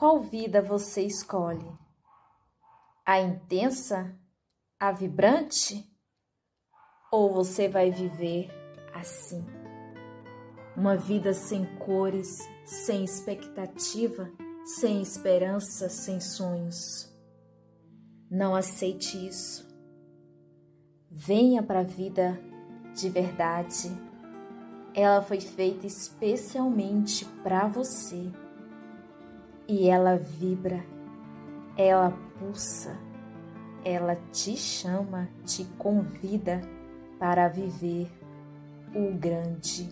qual vida você escolhe? A intensa? A vibrante? Ou você vai viver assim? Uma vida sem cores, sem expectativa, sem esperança, sem sonhos. Não aceite isso. Venha para a vida de verdade. Ela foi feita especialmente para você. E ela vibra, ela pulsa, ela te chama, te convida para viver o grande